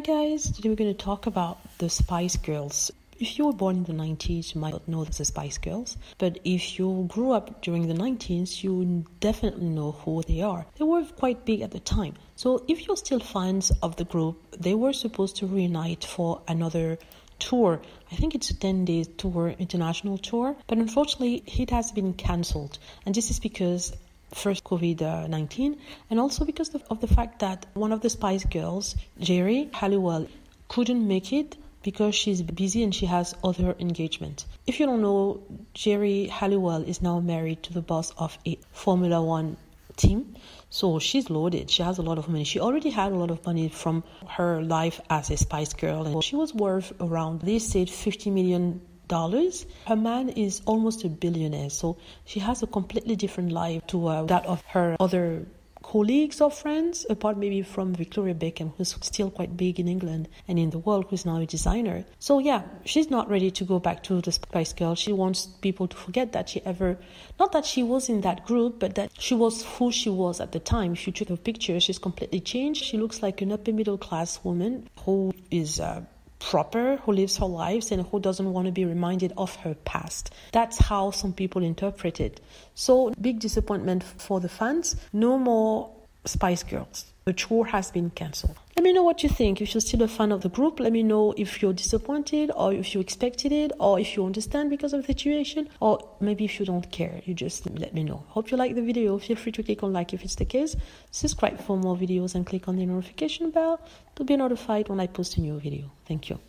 Hi guys, today we're going to talk about the Spice Girls. If you were born in the 90s, you might not know the Spice Girls, but if you grew up during the 90s, you definitely know who they are. They were quite big at the time. So if you're still fans of the group, they were supposed to reunite for another tour. I think it's a 10 day tour, international tour, but unfortunately it has been cancelled. And this is because first COVID 19, and also because of the fact that one of the Spice Girls, Geri Halliwell, couldn't make it because she's busy and she has other engagement. If you don't know, Geri Halliwell is now married to the boss of a Formula One team. So she's loaded. She has a lot of money. She already had a lot of money from her life as a Spice Girl. And she was worth around, they said, $50 million dollars. Her man is almost a billionaire, so she has a completely different life to uh, that of her other colleagues or friends, apart maybe from Victoria Beckham, who's still quite big in England and in the world, who's now a designer. So yeah, she's not ready to go back to the Spice Girl. She wants people to forget that she ever, not that she was in that group, but that she was who she was at the time. If you took a picture, she's completely changed. She looks like an upper middle class woman who is. Uh, proper, who lives her lives and who doesn't want to be reminded of her past. That's how some people interpret it. So, big disappointment for the fans. No more Spice Girls. The tour has been cancelled. Let me know what you think. If you're still a fan of the group, let me know if you're disappointed or if you expected it or if you understand because of the situation or maybe if you don't care. You just let me know. Hope you like the video. Feel free to click on like if it's the case. Subscribe for more videos and click on the notification bell to be notified when I post a new video. Thank you.